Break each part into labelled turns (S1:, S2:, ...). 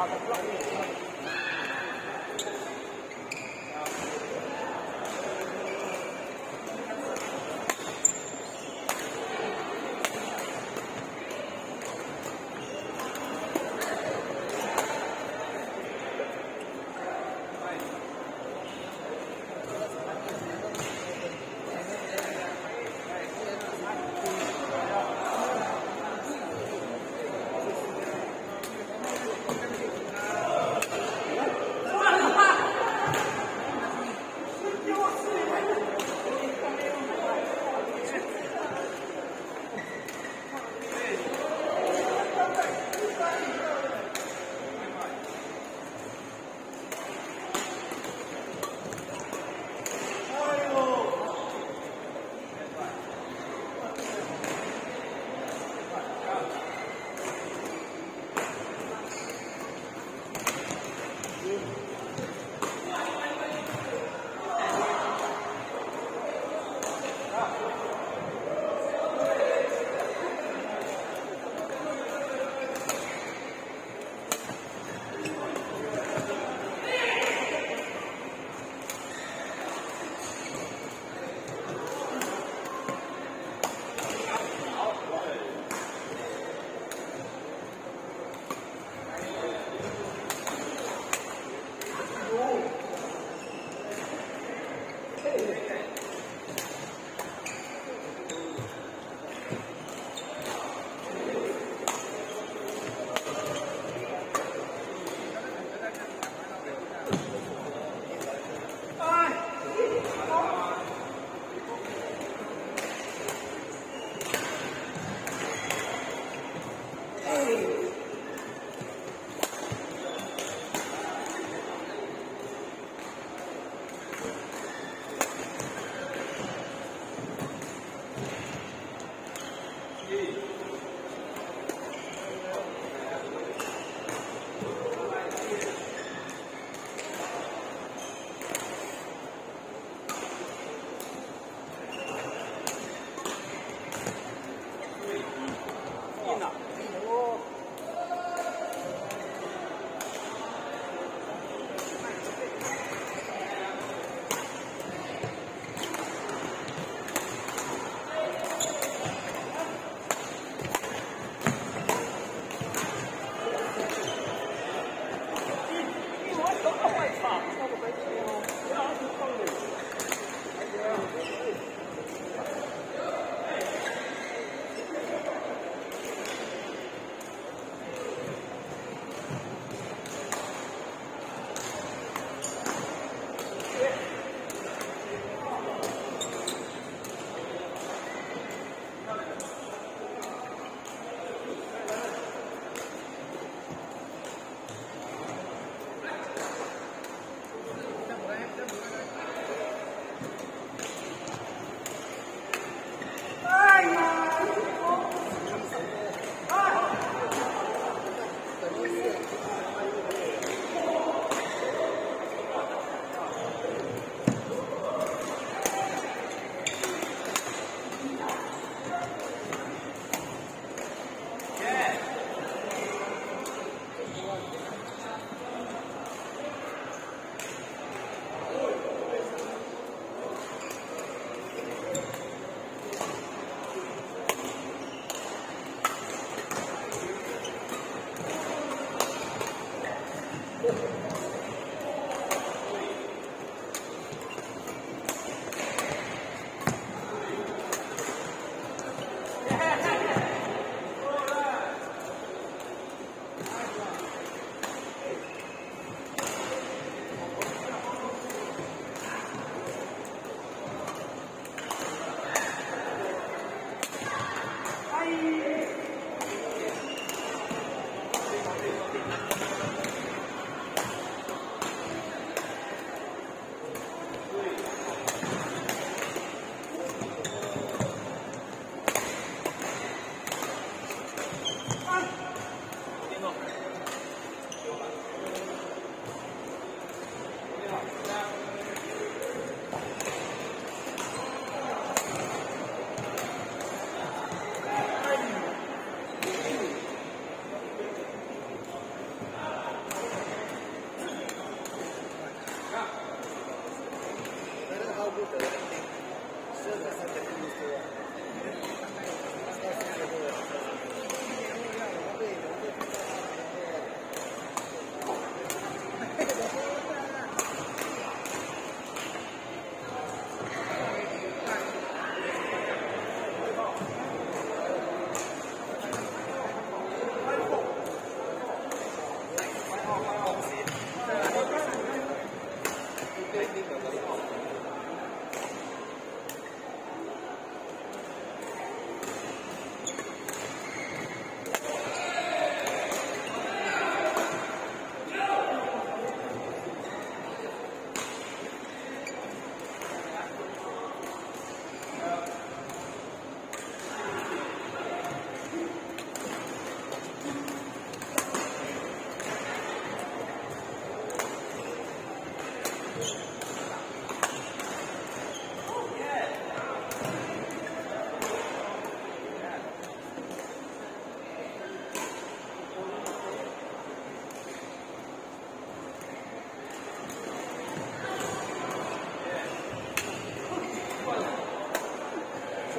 S1: いい。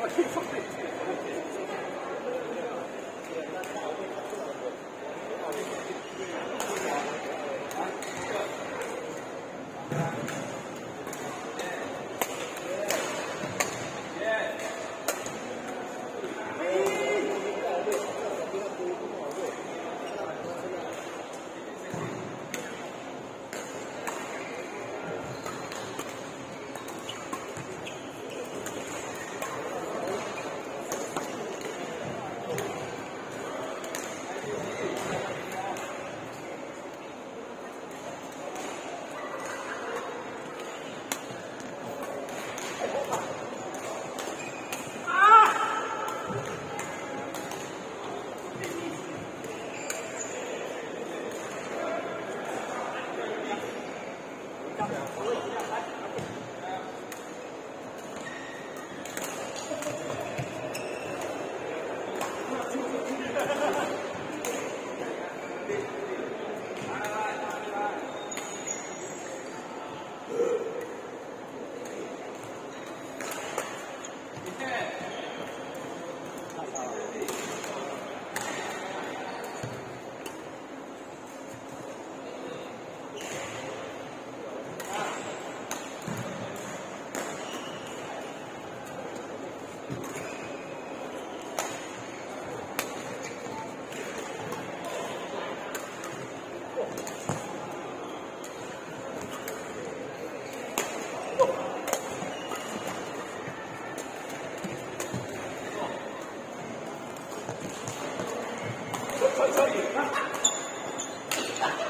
S2: 先生。いいか